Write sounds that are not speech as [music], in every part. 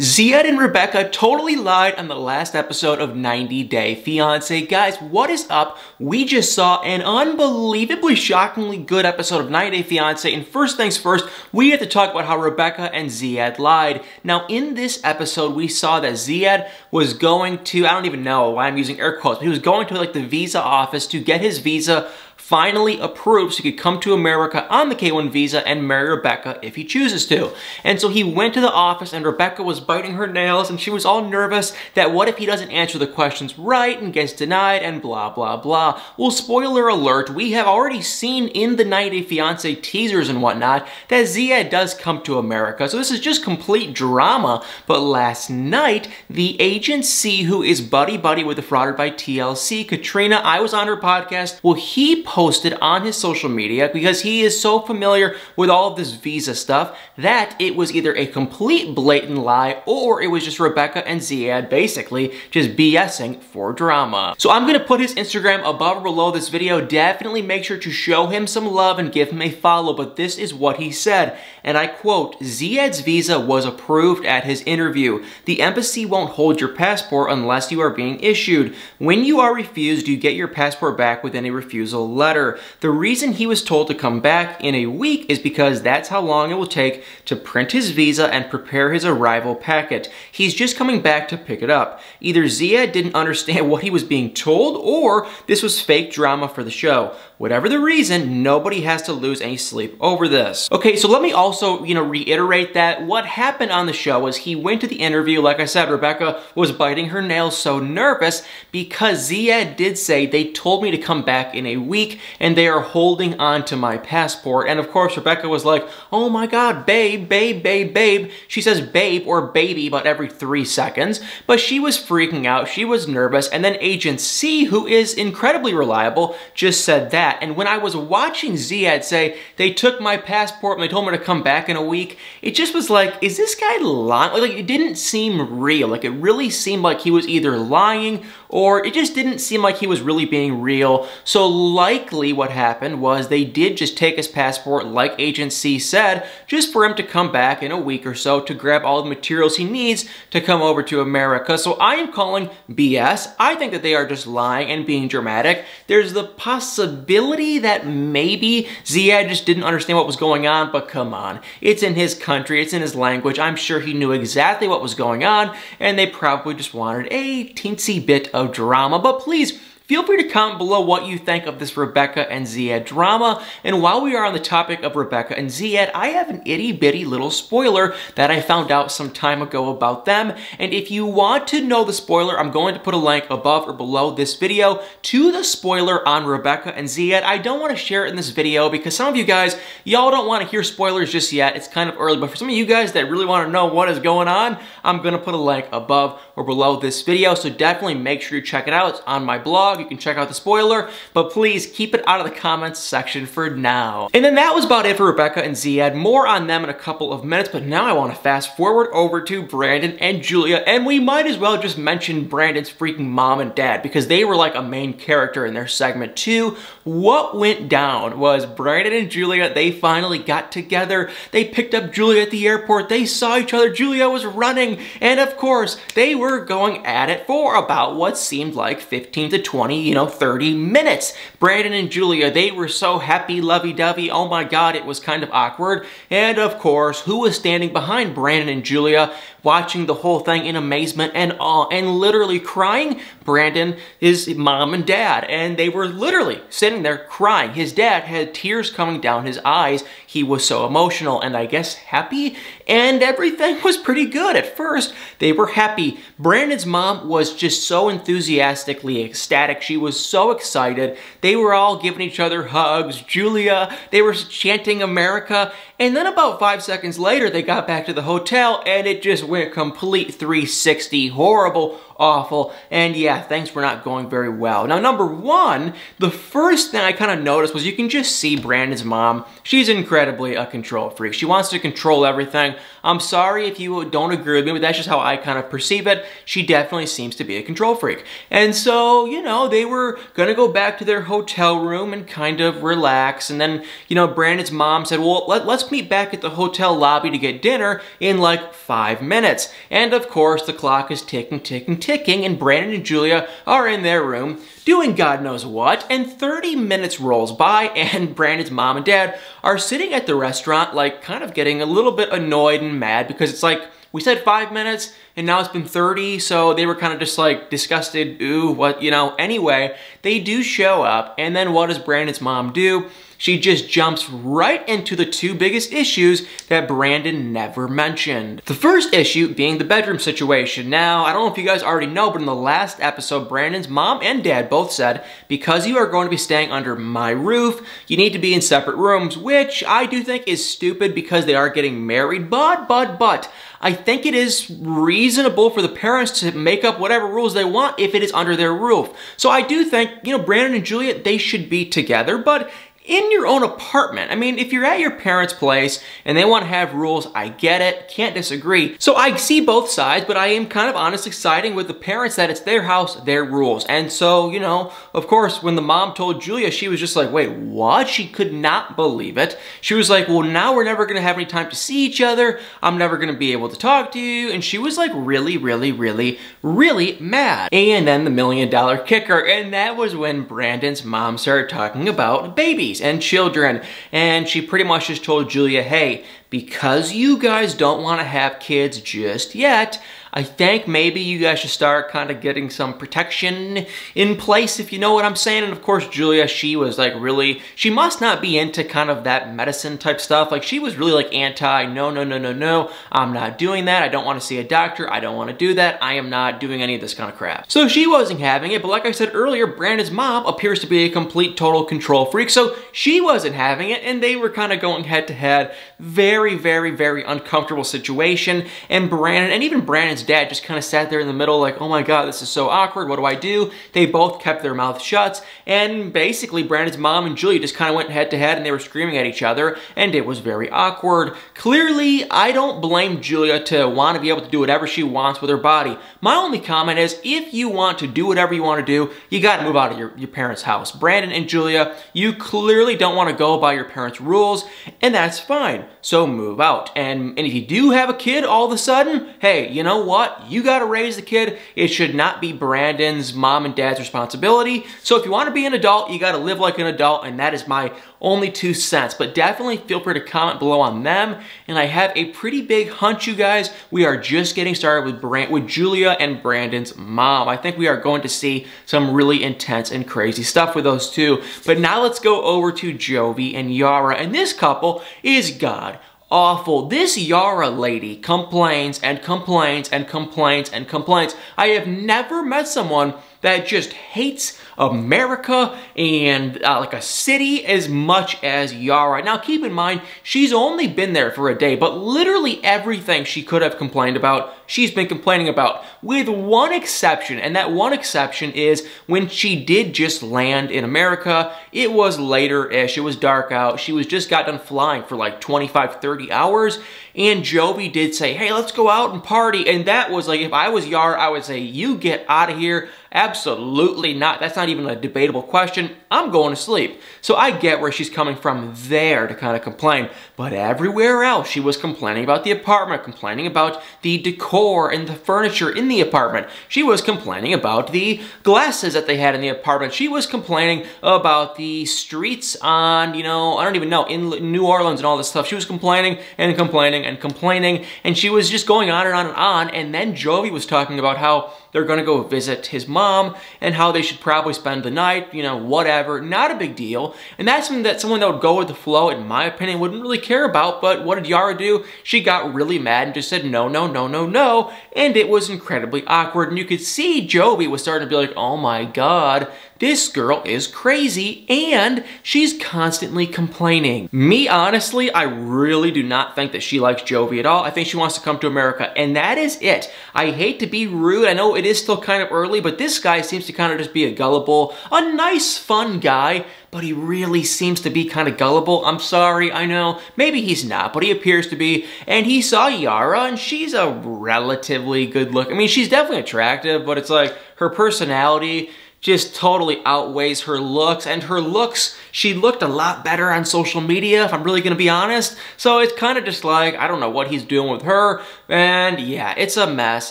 Zied and Rebecca totally lied on the last episode of 90 Day Fiancé. Guys, what is up? We just saw an unbelievably shockingly good episode of 90 Day Fiancé, and first things first, we have to talk about how Rebecca and Zied lied. Now, in this episode, we saw that Zied was going to, I don't even know why I'm using air quotes, but he was going to like the visa office to get his visa finally approved so he could come to America on the K-1 visa and marry Rebecca if he chooses to. And so he went to the office and Rebecca was biting her nails and she was all nervous that what if he doesn't answer the questions right and gets denied and blah, blah, blah. Well, spoiler alert, we have already seen in the 90 Day Fiancé teasers and whatnot that Zied does come to America. So this is just complete drama. But last night, the Agent C who is buddy-buddy with the Frauded by TLC, Katrina, I was on her podcast, well, he posted on his social media because he is so familiar with all of this visa stuff that it was either a complete blatant lie or it was just Rebecca and Zied basically just BSing for drama. So I'm gonna put his Instagram above or below this video. Definitely make sure to show him some love and give him a follow, but this is what he said. And I quote, Zied's visa was approved at his interview. The embassy won't hold your passport unless you are being issued. When you are refused, you get your passport back within a refusal letter. The reason he was told to come back in a week is because that's how long it will take to print his visa and prepare his arrival packet. He's just coming back to pick it up. Either Zied didn't understand [laughs] what he was being told or this was fake drama for the show. Whatever the reason, nobody has to lose any sleep over this. Okay, so let me also, you know, reiterate that what happened on the show was he went to the interview, like I said, Rebecca was biting her nails so nervous because Zied did say they told me to come back in a week and they are holding on to my passport. And of course, Rebecca was like, oh my God, babe, babe, babe, babe. She says babe or baby about every three seconds, but she was freaking out. She was nervous. And then Agent C, who is incredibly reliable, just said that that. And when I was watching Zied say, they took my passport and they told me to come back in a week, it just was like, is this guy lying? Like, it didn't seem real. Like, it really seemed like he was either lying or it just didn't seem like he was really being real. So likely what happened was they did just take his passport like Agent C said, just for him to come back in a week or so to grab all the materials he needs to come over to America. So I am calling BS. I think that they are just lying and being dramatic. There's the possibility that maybe Zied just didn't understand what was going on, but come on. It's in his country, it's in his language. I'm sure he knew exactly what was going on, and they probably just wanted a teensy bit of drama. But please, Feel free to comment below what you think of this Rebecca and Zied drama. And while we are on the topic of Rebecca and Zied, I have an itty bitty little spoiler that I found out some time ago about them. And if you want to know the spoiler, I'm going to put a link above or below this video to the spoiler on Rebecca and Zied. I don't want to share it in this video because some of you guys, y'all don't want to hear spoilers just yet. It's kind of early, but for some of you guys that really want to know what is going on, I'm going to put a link above or below this video. So definitely make sure you check it out. It's on my blog you can check out the spoiler, but please keep it out of the comments section for now. And then that was about it for Rebecca and Zied. More on them in a couple of minutes, but now I want to fast forward over to Brandon and Julia, and we might as well just mention Brandon's freaking mom and dad because they were like a main character in their segment too. What went down was Brandon and Julia, they finally got together. They picked up Julia at the airport. They saw each other. Julia was running, and of course, they were going at it for about what seemed like 15 to 20 20, you know, 30 minutes. Brandon and Julia, they were so happy, lovey-dovey. Oh my God, it was kind of awkward. And of course, who was standing behind Brandon and Julia? Watching the whole thing in amazement and awe and literally crying. Brandon, his mom and dad, and they were literally sitting there crying. His dad had tears coming down his eyes. He was so emotional and I guess happy, and everything was pretty good. At first, they were happy. Brandon's mom was just so enthusiastically ecstatic. She was so excited. They were all giving each other hugs. Julia, they were chanting America, and then about five seconds later, they got back to the hotel and it just went complete 360, horrible, awful, and yeah, things were not going very well. Now, number one, the first thing I kind of noticed was you can just see Brandon's mom. she's incredibly a control freak. She wants to control everything. I'm sorry if you don't agree with me, but that's just how I kind of perceive it. She definitely seems to be a control freak. And so, you know, they were gonna go back to their hotel room and kind of relax. And then, you know, Brandon's mom said, well, let, us meet back at the hotel lobby to get dinner in like five minutes. And of course, the clock is ticking, ticking, ticking, and Brandon and Julia are in their room doing God knows what, and 30 minutes rolls by [laughs] and Brandon's mom and dad are sitting at the restaurant like kind of getting a little bit annoyed and mad because it's like, we said five minutes and now it's been 30, so they were kind of just like disgusted, ooh, what, you know. Anyway, they do show up, and then what does Brandon's mom do? she just jumps right into the two biggest issues that Brandon never mentioned. The first issue being the bedroom situation. Now, I don't know if you guys already know, but in the last episode, Brandon's mom and dad both said, because you are going to be staying under my roof, you need to be in separate rooms, which I do think is stupid because they are getting married, but, but, but, I think it is reasonable for the parents to make up whatever rules they want if it is under their roof. So I do think, you know, Brandon and Juliet, they should be together, but in your own apartment. I mean, if you're at your parents' place and they want to have rules, I get it, can't disagree. So I see both sides, but I am kind of honestly siding with the parents that it's their house, their rules. And so, you know, of course, when the mom told Julia, she was just like, wait, what? She could not believe it. She was like, well, now we're never gonna have any time to see each other. I'm never gonna be able to talk to you. And she was like really, really, really, really mad. And then the million dollar kicker, and that was when Brandon's mom started talking about babies and children. And she pretty much just told Julia, hey, because you guys don't want to have kids just yet, I think maybe you guys should start kind of getting some protection in place, if you know what I'm saying. And of course, Julia, she was like really, she must not be into kind of that medicine type stuff. Like she was really like anti, no, no, no, no, no, I'm not doing that. I don't want to see a doctor. I don't want to do that. I am not doing any of this kind of crap. So she wasn't having it, but like I said earlier, Brandon's mom appears to be a complete total control freak. So she wasn't having it and they were kind of going head to head. Very, very, very uncomfortable situation. And Brandon, and even Brandon's dad just kind of sat there in the middle like, oh my god, this is so awkward, what do I do? They both kept their mouths shut, and basically Brandon's mom and Julia just kind of went head to head and they were screaming at each other, and it was very awkward. Clearly, I don't blame Julia to want to be able to do whatever she wants with her body. My only comment is, if you want to do whatever you want to do, you gotta move out of your, your parents' house. Brandon and Julia, you clearly don't want to go by your parents' rules, and that's fine. So move out. And, and if you do have a kid all of a sudden, hey, you know what? You got to raise the kid. It should not be Brandon's mom and dad's responsibility. So if you want to be an adult, you got to live like an adult, and that is my only two cents. But definitely feel free to comment below on them. And I have a pretty big hunch, you guys. We are just getting started with Brand with Julia and Brandon's mom. I think we are going to see some really intense and crazy stuff with those two. But now let's go over to Jovi and Yara. And this couple is God awful. This Yara lady complains and complains and complains and complains. I have never met someone that just hates America and uh, like a city as much as Yara. Now keep in mind, she's only been there for a day, but literally everything she could have complained about, she's been complaining about, with one exception, and that one exception is when she did just land in America, it was later-ish, it was dark out, she was just got done flying for like 25, 30 hours, and Jovi did say, hey, let's go out and party, and that was like, if I was Yara, I would say, you get out of here, Absolutely not. That's not even a debatable question. I'm going to sleep. So I get where she's coming from there to kind of complain. But everywhere else, she was complaining about the apartment, complaining about the decor and the furniture in the apartment. She was complaining about the glasses that they had in the apartment. She was complaining about the streets on, you know, I don't even know, in New Orleans and all this stuff. She was complaining and complaining and complaining. And she was just going on and on and on. And then Jovi was talking about how they're going to go visit his mom and how they should probably spend the night, you know, whatever. Not a big deal. And that's something that someone that would go with the flow, in my opinion, wouldn't really care about. But what did Yara do? She got really mad and just said no, no, no, no, no. And it was incredibly awkward. And you could see Jovi was starting to be like, oh my God, this girl is crazy and she's constantly complaining. Me, honestly, I really do not think that she likes Jovi at all. I think she wants to come to America and that is it. I hate to be rude. I know it is still kind of early, but this guy seems to kind of just be a gullible, a nice, fun guy but he really seems to be kind of gullible. I'm sorry, I know. Maybe he's not, but he appears to be. And he saw Yara, and she's a relatively good look. I mean, she's definitely attractive, but it's like her personality just totally outweighs her looks. And her looks, she looked a lot better on social media, if I'm really gonna be honest. So it's kind of just like, I don't know what he's doing with her. And yeah, it's a mess.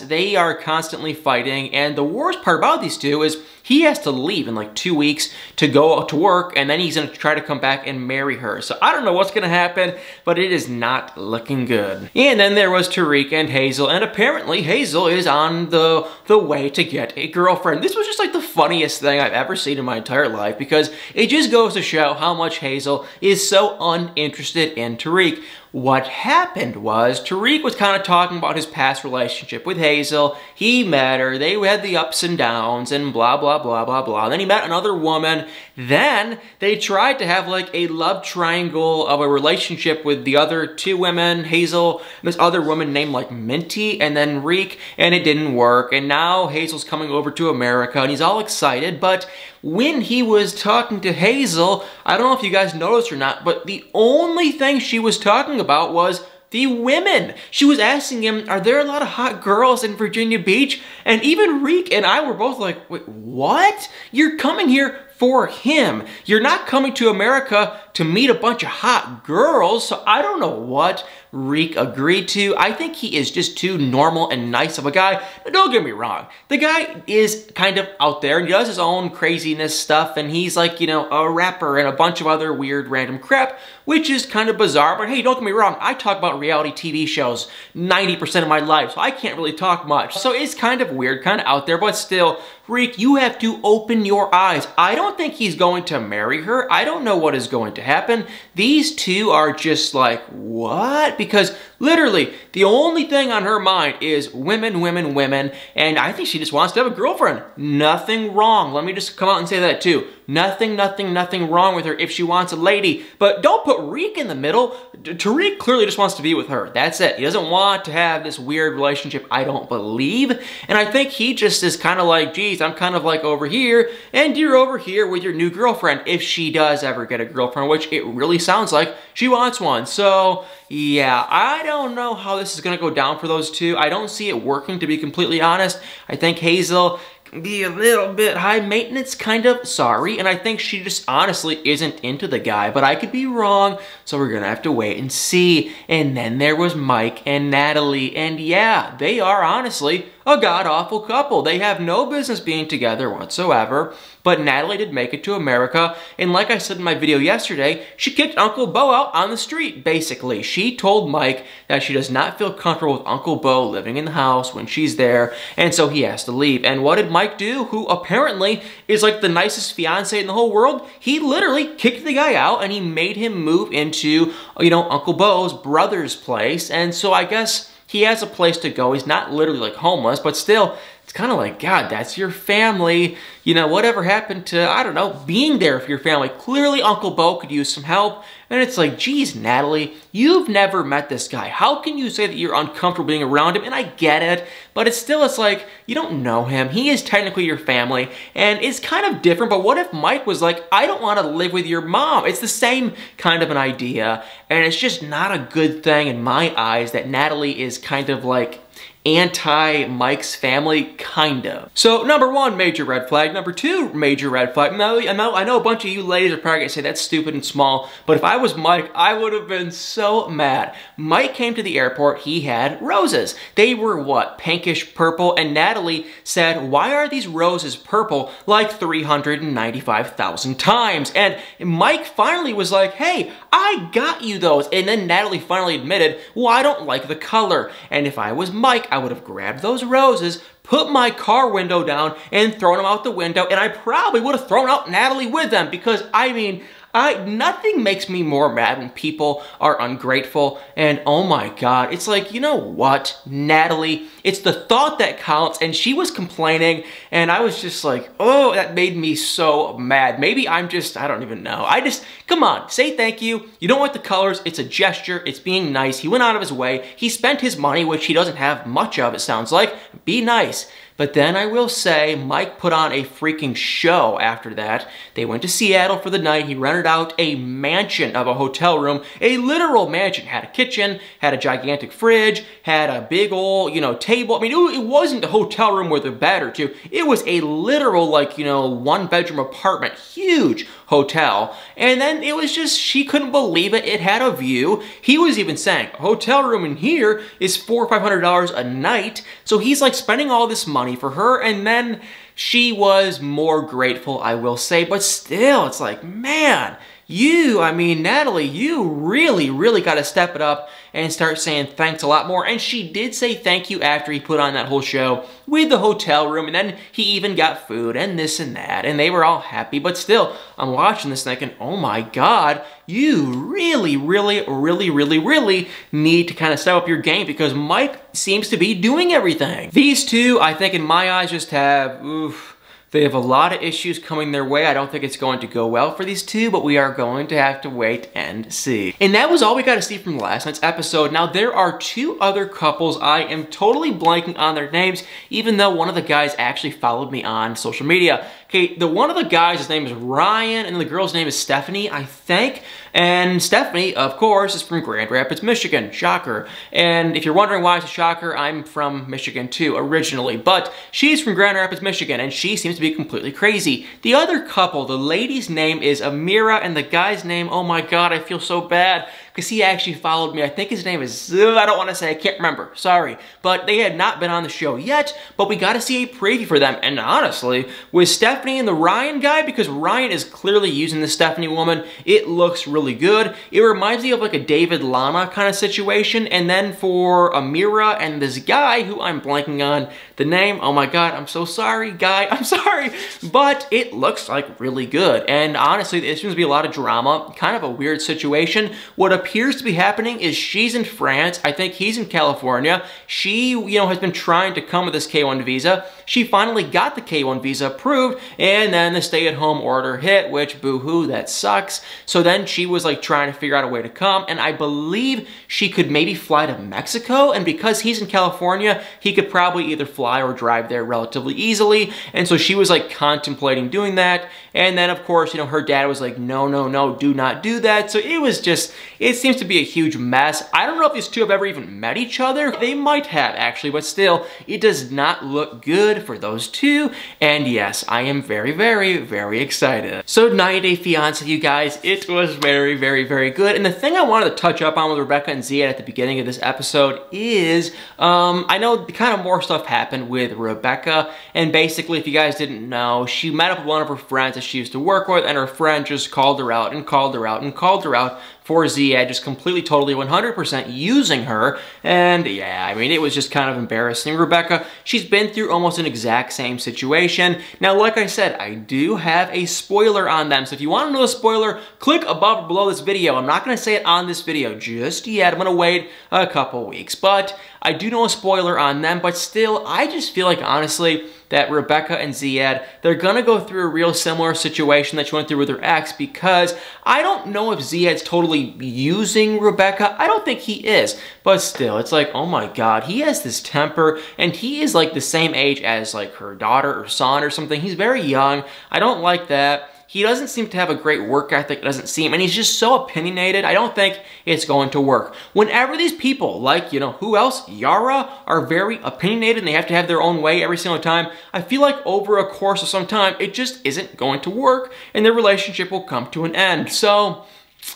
They are constantly fighting. And the worst part about these two is he has to leave in like two weeks to go to work and then he's gonna try to come back and marry her. So I don't know what's gonna happen, but it is not looking good. And then there was Tarik and Hazel, and apparently Hazel is on the, the way to get a girlfriend. This was just like the funniest thing I've ever seen in my entire life because it just goes to show how much Hazel is so uninterested in Tarik. What happened was Tarik was kind of talking about his past relationship with Hazel. He met her, they had the ups and downs and blah, blah, blah, blah, blah. Then he met another woman. Then they tried to have like a love triangle of a relationship with the other two women, Hazel, this other woman named like Minty, and then Reek, and it didn't work. And now Hazel's coming over to America and he's all excited, but when he was talking to Hazel, I don't know if you guys noticed or not, but the only thing she was talking about was the women. She was asking him, are there a lot of hot girls in Virginia Beach? And even Reek and I were both like, wait, what? You're coming here for him. You're not coming to America to meet a bunch of hot girls, so I don't know what Reek agreed to. I think he is just too normal and nice of a guy. But don't get me wrong. The guy is kind of out there and he does his own craziness stuff and he's like, you know, a rapper and a bunch of other weird random crap, which is kind of bizarre. But hey, don't get me wrong. I talk about reality TV shows 90% of my life, so I can't really talk much. So it's kind of weird, kind of out there, but still, Reek, you have to open your eyes. I don't think he's going to marry her. I don't know what is going to happen. These two are just like, what? Because literally, the only thing on her mind is women, women, women, and I think she just wants to have a girlfriend. Nothing wrong. Let me just come out and say that too. Nothing, nothing, nothing wrong with her if she wants a lady. But don't put Reek in the middle. Tarik clearly just wants to be with her. That's it. He doesn't want to have this weird relationship, I don't believe. And I think he just is kind of like, geez, I'm kind of like over here, and you're over here with your new girlfriend, if she does ever get a girlfriend, which it really sounds like she wants one. So, yeah, I don't know how this is going to go down for those two. I don't see it working, to be completely honest. I think Hazel can be a little bit high maintenance, kind of. Sorry. And I think she just honestly isn't into the guy, but I could be wrong. So we're going to have to wait and see. And then there was Mike and Natalie. And yeah, they are honestly a god-awful couple. They have no business being together whatsoever, but Natalie did make it to America, and like I said in my video yesterday, she kicked Uncle Bo out on the street, basically. She told Mike that she does not feel comfortable with Uncle Bo living in the house when she's there, and so he has to leave. And what did Mike do, who apparently is like the nicest fiance in the whole world? He literally kicked the guy out, and he made him move into, you know, Uncle Bo's brother's place, and so I guess he has a place to go. He's not literally like homeless, but still, it's kind of like, God, that's your family. You know, whatever happened to, I don't know, being there for your family. Clearly, Uncle Bo could use some help. And it's like, geez, Natalie, you've never met this guy. How can you say that you're uncomfortable being around him? And I get it, but it's still, it's like, you don't know him. He is technically your family, and it's kind of different, but what if Mike was like, I don't want to live with your mom? It's the same kind of an idea, and it's just not a good thing in my eyes that Natalie is kind of like, anti-Mike's family, kind of. So number one, major red flag. Number two, major red flag. Now, I know, I know a bunch of you ladies are probably gonna say that's stupid and small, but if I was Mike, I would have been so mad. Mike came to the airport, he had roses. They were what, pinkish purple? And Natalie said, why are these roses purple like 395,000 times? And Mike finally was like, hey, I got you those. And then Natalie finally admitted, well, I don't like the color. And if I was Mike, I would have grabbed those roses, put my car window down, and thrown them out the window, and I probably would have thrown out Natalie with them because, I mean, I nothing makes me more mad when people are ungrateful and oh my god, it's like, you know what, Natalie, It's the thought that counts. And she was complaining and I was just like, oh, that made me so mad. Maybe I'm just, I don't even know. I just, come on, say thank you. You don't want the colors. It's a gesture. It's being nice. He went out of his way. He spent his money, which he doesn't have much of, it sounds like. Be nice. But then I will say, Mike put on a freaking show after that. They went to Seattle for the night. He rented out a mansion of a hotel room, a literal mansion. Had a kitchen, had a gigantic fridge, had a big old, you know, table. I mean, it wasn't a hotel room with a bed or two. It was a literal, like, you know, one bedroom apartment, huge hotel. And then it was just, she couldn't believe it. It had a view. He was even saying, hotel room in here is four or five hundred dollars a night. So he's like spending all this money for her and then she was more grateful, I will say, but still, it's like, man, you, I mean, Natalie, you really, really got to step it up and start saying thanks a lot more. And she did say thank you after he put on that whole show with the hotel room. And then he even got food and this and that. And they were all happy. But still, I'm watching this thinking, oh my God, you really, really, really, really, really need to kind of step up your game because Mike seems to be doing everything. These two, I think in my eyes, just have, oof, they have a lot of issues coming their way. I don't think it's going to go well for these two, but we are going to have to wait and see. And that was all we got to see from last night's episode. Now, there are two other couples. I am totally blanking on their names, even though one of the guys actually followed me on social media. Okay, the one of the guys, his name is Ryan, and the girl's name is Stephanie, I think. And Stephanie, of course, is from Grand Rapids, Michigan. Shocker. And if you're wondering why it's a shocker, I'm from Michigan too, originally. But she's from Grand Rapids, Michigan, and she seems to be completely crazy. The other couple, the lady's name is Amira, and the guy's name, oh my god, I feel so bad because he actually followed me. I think his name is, I don't want to say, I can't remember, sorry. But they had not been on the show yet, but we got to see a preview for them. And honestly, with Stephanie and the Ryan guy, because Ryan is clearly using the Stephanie woman, it looks really good. It reminds me of like a David Lana kind of situation. And then for Amira and this guy, who I'm blanking on the name, oh my god, I'm so sorry, guy, [laughs] I'm sorry. But it looks like really good. And honestly, there seems to be a lot of drama, kind of a weird situation. What appears to be happening is she's in France. I think he's in California. She, you know, has been trying to come with this K1 visa. She finally got the K1 visa approved, and then the stay-at-home order hit, which boo-hoo, that sucks. So then she was like trying to figure out a way to come, and I believe she could maybe fly to Mexico, and because he's in California, he could probably either fly or drive there relatively easily, and so she was like contemplating doing that, and then of course, you know, her dad was like, no, no, no, do not do that. So it was just, it seems to be a huge mess. I don't know if these two have ever even met each other. They might have actually, but still, it does not look good for those two. And yes, I am very, very, very excited. So 90 Day Fiancé, you guys, it was very, very, very good. And the thing I wanted to touch up on with Rebecca and Zied at the beginning of this episode is, um, I know kind of more stuff happened with Rebecca. And basically, if you guys didn't know, she met up with one of her friends that she used to work with and her friend just called her out and called her out and called her out for Zied, just completely, totally, 100% using her. And yeah, I mean, it was just kind of embarrassing. Rebecca, she's been through almost an exact same situation. Now, like I said, I do have a spoiler on them. So if you want to know a spoiler, click above or below this video. I'm not going to say it on this video just yet. I'm going to wait a couple weeks. But I do know a spoiler on them, but still, I just feel like, honestly, that Rebecca and Zied, they're gonna go through a real similar situation that she went through with her ex because I don't know if Zied's totally using Rebecca. I don't think he is, but still, it's like, oh my God, he has this temper and he is like the same age as like her daughter or son or something. He's very young. I don't like that. He doesn't seem to have a great work ethic, it doesn't seem, and he's just so opinionated, I don't think it's going to work. Whenever these people, like, you know, who else? Yara, are very opinionated and they have to have their own way every single time, I feel like over a course of some time, it just isn't going to work, and their relationship will come to an end. So,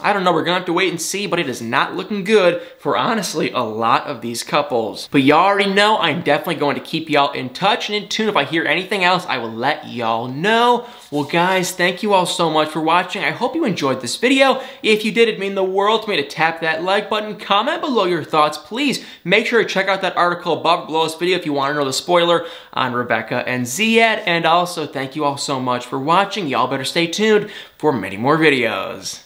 I don't know, we're gonna have to wait and see, but it is not looking good for honestly a lot of these couples. But y'all already know I'm definitely going to keep y'all in touch and in tune. If I hear anything else, I will let y'all know. Well guys, thank you all so much for watching. I hope you enjoyed this video. If you did, it'd mean the world to me to tap that like button, comment below your thoughts. Please make sure to check out that article above below this video if you want to know the spoiler on Rebecca and Zied. And also, thank you all so much for watching. Y'all better stay tuned for many more videos.